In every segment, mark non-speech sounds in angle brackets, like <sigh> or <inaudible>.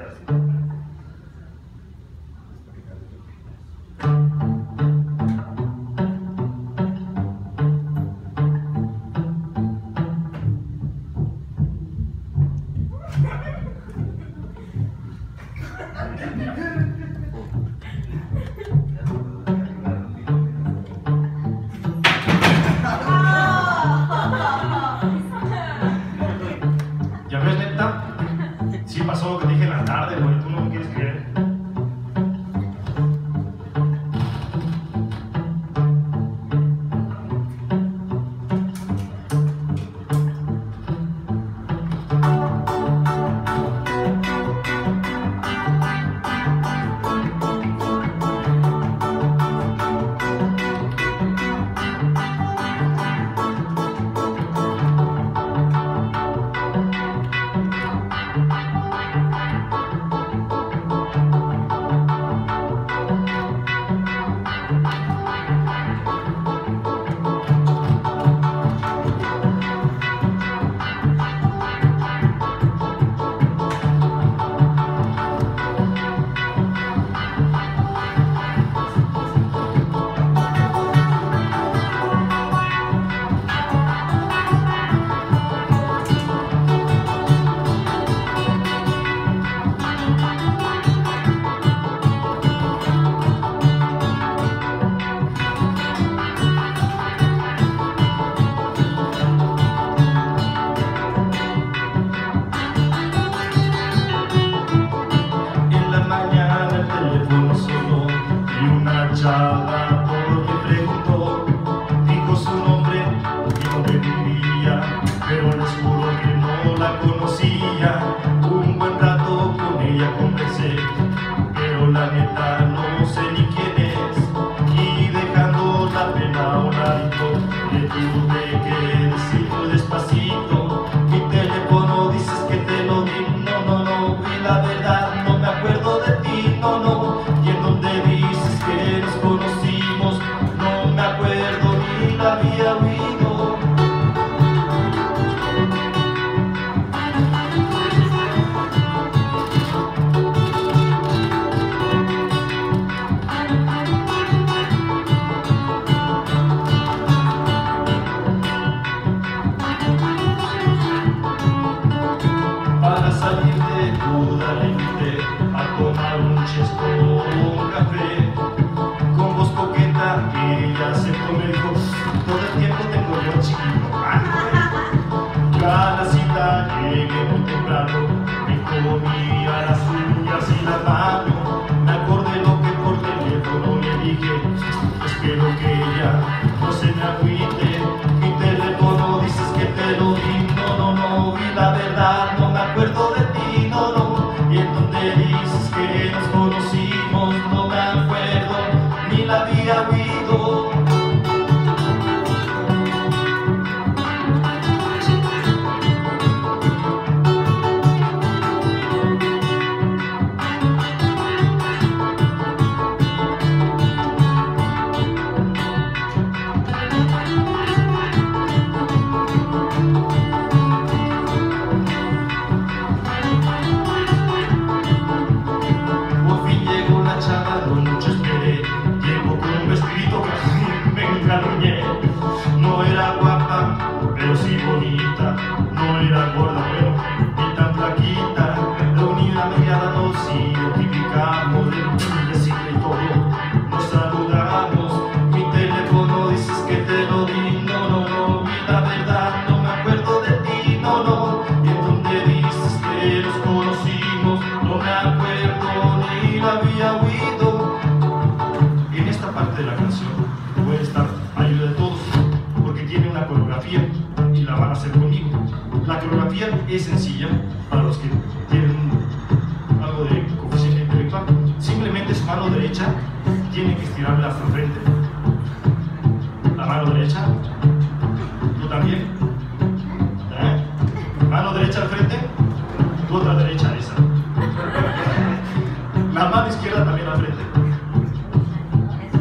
Yes. Para salir de toda la vida a tomar un chisco café con vos coqueta que ya se come. me agüite y te dices que te lo di, no, no, no, y la verdad no me acuerdo de ti, no, no, y en donde dices que nos conocimos, no me acuerdo, ni la había oído. mano derecha, tiene que estirarla hacia frente. La mano derecha. Tú también. ¿Eh? Mano derecha al frente, tu otra derecha esa. La mano izquierda también al frente.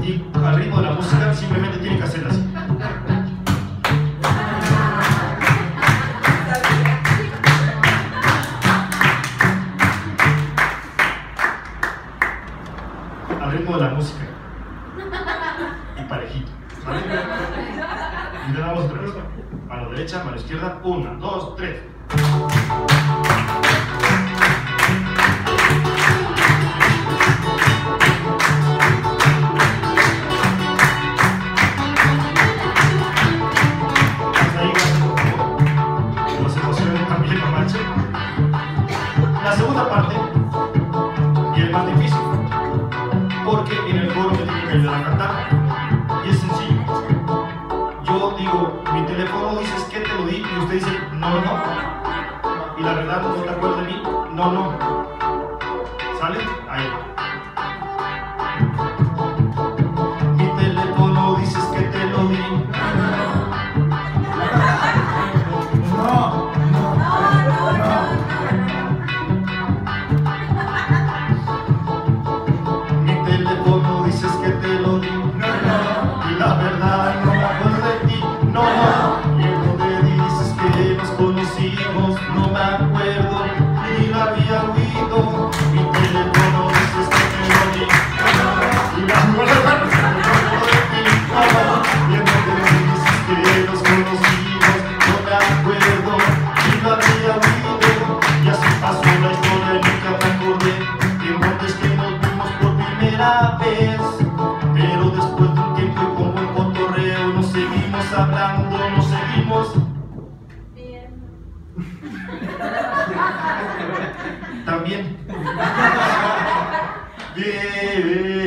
Y al ritmo de la música simplemente tiene que hacer así. al ritmo de la música. Y parejito. ¿Vale? Y le damos otra vez. Mano derecha, mano izquierda. Una, dos, tres. ¿Sale? Ahí. También. Bien. <laughs>